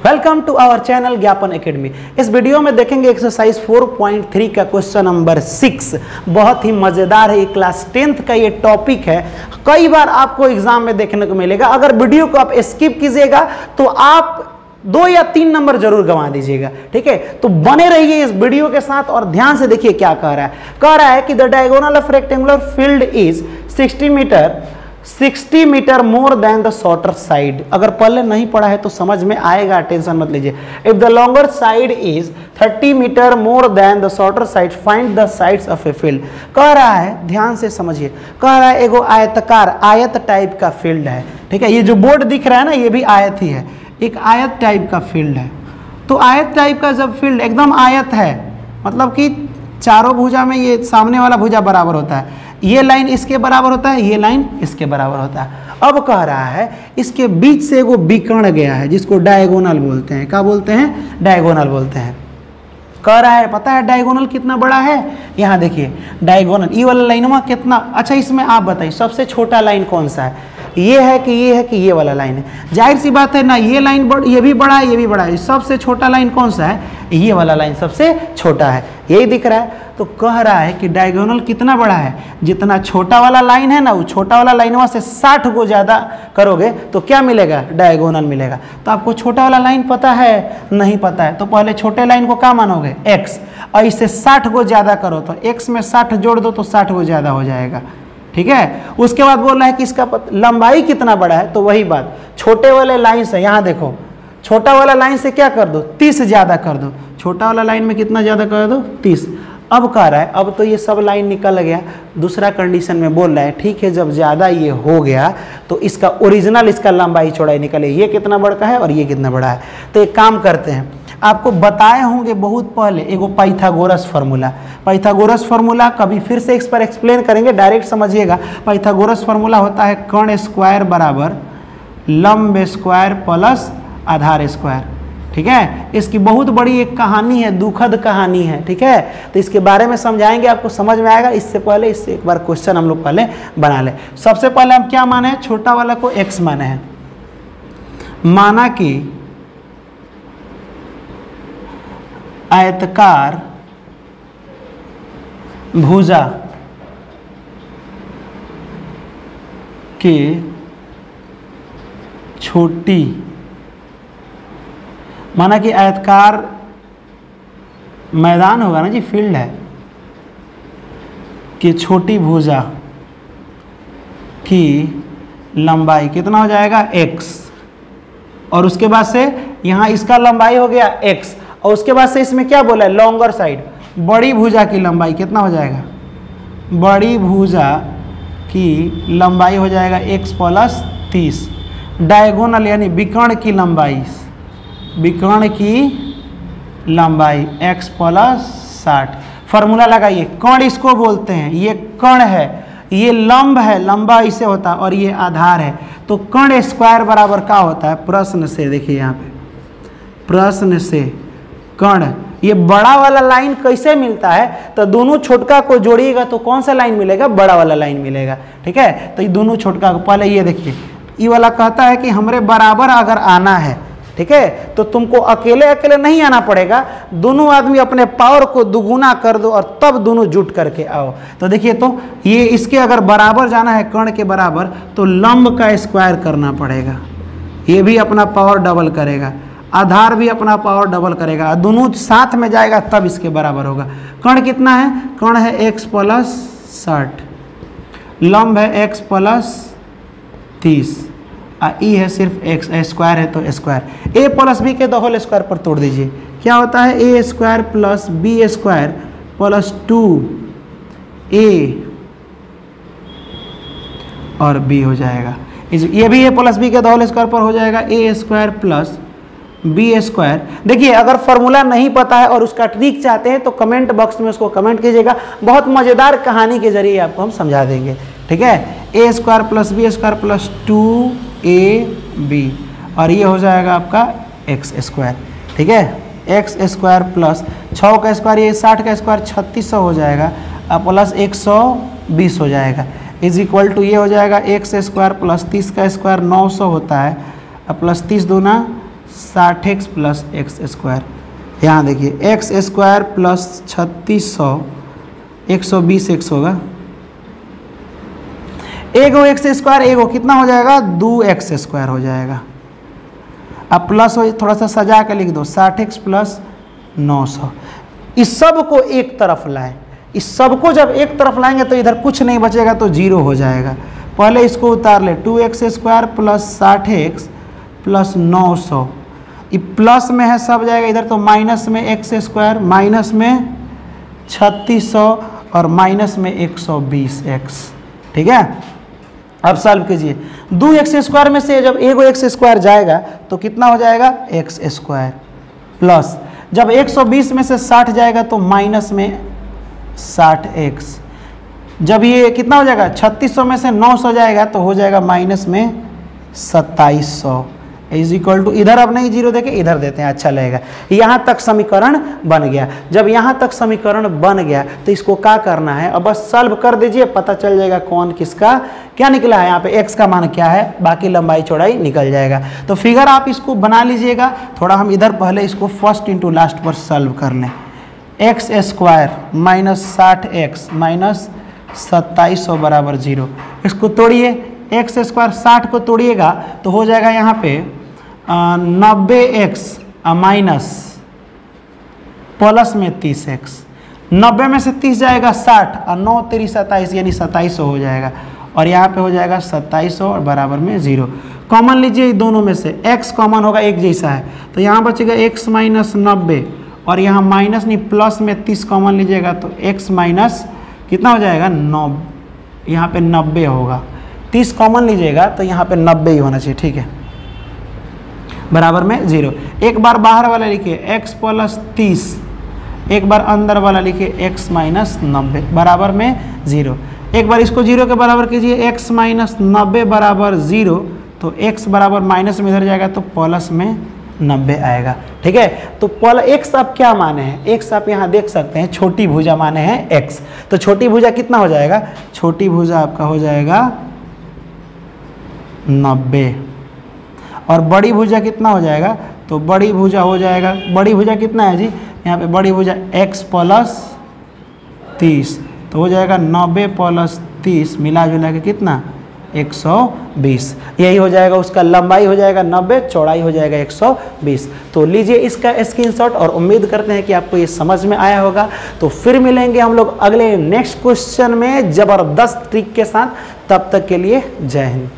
Welcome to our channel Gyapan academy इस video में देखेंगे एक्सरसाइज 4.3 का क्वेश्चन नंबर सिक्स बहुत ही मज़ेदार है, ये क्लास टेंथ का ये टॉपिक है. कई बार आपको एग्ज़ाम में देखने को मिलेगा। अगर वीडियो को आप स्किप कीजिएगा तो आप दो या तीन नंबर ज़रूर गंवा दीजिएगा। ठीक है? तो बने रहिए इस वीडियो के साथ और ध्यान से देखिए क्या कह रहा है। कह रहा है कि the diagonal of rectangular field is 60 metre 60 metre more than the shorter side. अगर पहले नहीं पढ़ा है तो समझ में आएगा, टेंशन मत लीजिए। If the longer side is 30 metre more than the shorter side find the sides of a field कह रहा है, ध्यान से समझिए। कह रहा है, एगो आयतकार, आयत टाइप का फ़ील्ड है। ठीक है, ये जो बोर्ड दिख रहा है ना, ये भी आयत ही है। एक आयत टाइप का फ़ील्ड है। तो आयत टाइप का जब फ़ील्ड एकदम आयत है मतलब कि चारों भुजा में ये सामने वाला भुजा बराबर होता है। ये लाइन इसके बराबर होता है, ये लाइन इसके बराबर होता है। अब कह रहा है, इसके बीच से एगो विकर्ण गया है, जिसको डायगोनल बोलते हैं। क्या बोलते हैं? डायगोनल बोलते हैं। कह रहा है, पता है डायगोनल कितना बड़ा है? यहाँ देखिए डायगोनल ई वाला लाइनवा कितना अच्छा इसमें आप बताइए, सबसे छोटा लाइन कौन सा है? ये है कि ये है कि ये वाला लाइन है। ज़ाहिर सी बात है ना, ये लाइन बड़, ये भी बड़ा है, ये भी बड़ा है। सबसे छोटा लाइन कौन सा है? ये वाला लाइन सबसे छोटा है। यही दिख रहा है। तो कह रहा है कि डायगोनल कितना बड़ा है? जितना छोटा वाला लाइन है ना, वो छोटा वाला लाइनवा से 60 को ज़्यादा करोगे तो क्या मिलेगा? डायगोनल मिलेगा। तो आपको छोटा वाला लाइन पता है? नहीं पता है। तो पहले छोटे लाइन को क्या मानोगे? एक्स और इससे 60 को ज़्यादा करो तो एक्स में 60 जोड़ दो तो 60 को ज़्यादा हो जाएगा। ठीक है? उसके बाद बोल रहा है कि इसका लंबाई कितना बड़ा है? तो वही बात। छोटे वाले लाइन से, यहाँ देखो। छोटा वाला लाइन से क्या कर दो? तीस ज़्यादा कर दो। छोटा वाला लाइन में कितना ज़्यादा कर दो? तीस। अब कह रहा है, अब तो ये सब लाइन निकल गया। दूसरा कंडीशन में बोल रहा है, ठीक है, जब ज़्यादा ये हो गया तो इसका ओरिजिनल इसका लंबाई चौड़ाई निकले। ये कितना बड़ा है और ये कितना बड़ा है? तो एक काम करते हैं आपको बताए होंगे बहुत पहले, एगो पाइथागोरस फार्मूला। पाइथागोरस फार्मूला कभी फिर से इस पर एक्सप्लेन करेंगे डायरेक्ट समझिएगा। पाइथागोरस फार्मूला होता है कर्ण स्क्वायर बराबर लंब स्क्वायर प्लस आधार स्क्वायर ठीक है? इसकी बहुत बड़ी एक कहानी है, दुखद कहानी है, ठीक है? तो इसके बारे में समझाएँगे, आपको समझ में आएगा। इससे पहले, इससे एक बार क्वेश्चन हम लोग पहले बना ले। सबसे पहले हम क्या माने हैं? छोटा वाला को एक्स माने हैं। माना कि आयतकार, भुजा के छोटी, माना कि आयतकार मैदान होगा ना जी, फ़ील्ड है, कि छोटी भुजा की लंबाई कितना हो जाएगा x और उसके बाद से यहाँ इसका लंबाई हो गया x और उसके बाद से इसमें क्या बोला है? लॉन्गर साइड बड़ी भुजा की लंबाई कितना हो जाएगा? बड़ी भुजा की लंबाई हो जाएगा x प्लस तीस. डायगोनल यानी विकर्ण की लंबाई. विकर्ण की लंबाई x प्लस साठ. फार्मूला लगाइए. कण इसको बोलते हैं. ये कण है. ये लंब है. लंबा इसे होता है और ये आधार है. तो कण स्क्वायर बराबर क्या होता है? प्रश्न से. देखिए यहाँ पे. प्रश्न से. कर्ण ये बड़ा वाला लाइन कैसे मिलता है? तो दोनों छोटका को जोड़िएगा तो कौन सा लाइन मिलेगा? बड़ा वाला लाइन मिलेगा, ठीक है? तो ये दोनों छोटका को, पहले ये देखिए, ये वाला कहता है कि हमारे बराबर अगर आना है, ठीक है? तो तुमको अकेले अकेले नहीं आना पड़ेगा। दोनों आदमी अपने पावर को दुगुना कर दो और तब दोनों जुट करके आओ। तो देखिए तो ये इसके अगर बराबर जाना है कर्ण के बराबर तो लंब का स्क्वायर करना पड़ेगा। ये भी अपना पावर डबल करेगा। आधार भी अपना पावर डबल करेगा, दोनों साथ में जाएगा, तब इसके बराबर होगा। कर्ण कितना है? कर्ण है एक्स प्लस साठ। लंब है एक्स प्लस तीस। आ ई है सिर्फ़ एक्स स्क्वायर है तो स्क्वायर ए प्लस बी के द होल स्क्वायर पर तोड़ दीजिए। क्या होता है? A square plus b square plus two a और बी हो जाएगा। ये भी ए प्लस बी के द होल स्क्वायर पर हो जाएगा। A square plus b square. देखिए, अगर फॉर्मूला नहीं पता है और उसका ट्रिक चाहते हैं तो कमेंट बॉक्स में उसको कमेंट कीजिएगा। बहुत मज़ेदार कहानी के ज़रिए आपको हम समझा देंगे। ठीक है? A square plus b square plus two a b और ये हो जाएगा आपका एक्स स्क्वायर ठीक है? एक्स स्क्वायर प्लस छः का स्क्वायर ये साठ का स्क्वायर छत्तीस सौ हो जाएगा। और प्लस एक सौ बीस हो जाएगा। इज़ इक्वल टू ये हो जाएगा एक्स स्क्वायर प्लस तीस का स्क्वायर नौ सौ होता है। और प्लस तीस दूना साठ एक्स प्लस एक्स स्क्वायर। यहाँ देखिए, एक्स स्क्वायर प्लस छत्तीस सौ, एक सौ बीस एक्स होगा। एगो एक्स स्क्वायर एगो कितना हो जाएगा? दो एक्स स्क्वायर हो जाएगा। अब प्लस हो, थोड़ा सा सजा के लिख दो, साठ एक्स प्लस नौ सौ। इस सबको एक तरफ़ लाए। इस सबको जब एक तरफ़ लाएँगे तो इधर कुछ नहीं बचेगा तो ज़ीरो हो जाएगा। पहले इसको उतार ले, टू एक्स स्क्वायर प्लस साठ एक्स प्लस नौ सौ। प्लस में है, सब जाएगा इधर तो माइनस में एक्स स्क्वायर, माइनस में छत्तीस सौ और माइनस में एक सौ बीस एक्स, ठीक है? अब सॉल्व कीजिए। दो एक्स स्क्वायर में से जब एगो एक्स स्क्वायर जाएगा तो कितना हो जाएगा? X square plus. जब 120 में से 60 जाएगा तो माइनस में 60 एक्स। जब ये कितना हो जाएगा? 3600 में से 900 जाएगा तो हो जाएगा माइनस में 2700 इज़ इक्वल टू इधर अब नहीं ज़ीरो देके इधर देते हैं अच्छा लगेगा। यहाँ तक समीकरण बन गया। जब यहाँ तक समीकरण बन गया तो इसको क्या करना है? अब बस सॉल्व कर दीजिए, पता चल जाएगा कौन किसका, क्या निकला है यहाँ पे, x का मान क्या है, बाकी लंबाई चौड़ाई निकल जाएगा। तो फिगर आप इसको बना लीजिएगा। थोड़ा हम इधर पहले इसको फ़र्स्ट इंटू लास्ट पर सॉल्व कर लें। एक्स स्क्वायर माइनस साठ एक्स माइनस सत्ताईस सौ बराबर ज़ीरो। इसको तोड़िए। एक्स स्क्वायर साठ को तोड़िएगा तो हो जाएगा यहाँ पे नब्बे एक्स माइनस प्लस में तीस एक्स नब्बे में से तीस जाएगा साठ और नौ तेरी सत्ताईस, यानी सत्ताईस हो जाएगा। और यहाँ पे हो जाएगा सत्ताईस और बराबर में ज़ीरो। कॉमन लीजिए दोनों में से। X कॉमन होगा एक जैसा है। तो यहाँ बचेगा x माइनस नब्बे। और यहाँ माइनस नहीं प्लस में तीस कॉमन लीजिएगा तो x माइनस कितना हो जाएगा? नौ। यहाँ पे नब्बे होगा। तीस कॉमन लीजिएगा तो यहाँ पे नब्बे ही होना चाहिए, ठीक है? बराबर में ज़ीरो। एक बार बाहर वाला लिखिए, x प्लस तीस। एक बार अंदर वाला लिखिए, x माइनस नब्बे, बराबर में ज़ीरो। एक बार इसको ज़ीरो के बराबर कीजिए, x माइनस नब्बे बराबर ज़ीरो तो x बराबर माइनस में इधर जाएगा तो प्लस में नब्बे आएगा। ठीक है? तो पल एक्स आप क्या माने हैं? एक्स आप यहाँ देख सकते हैं, छोटी भुजा माने हैं एक्स तो छोटी भुजा कितना हो जाएगा? छोटी भुजा आपका हो जाएगा नब्बे। और बड़ी भुजा कितना हो जाएगा? तो बड़ी भुजा हो जाएगा। बड़ी भुजा कितना है जी? यहाँ पे बड़ी भुजा x प्लस तीस। तो हो जाएगा नब्बे प्लस तीस मिला जुला के कितना? 120 यही हो जाएगा, उसका लंबाई हो जाएगा 90 चौड़ाई हो जाएगा 120 तो लीजिए इसका स्क्रीनशॉट और उम्मीद करते हैं कि आपको ये समझ में आया होगा। तो फिर मिलेंगे हम लोग अगले नेक्स्ट क्वेश्चन में ज़बरदस्त ट्रिक के साथ। तब तक के लिए जय हिंद।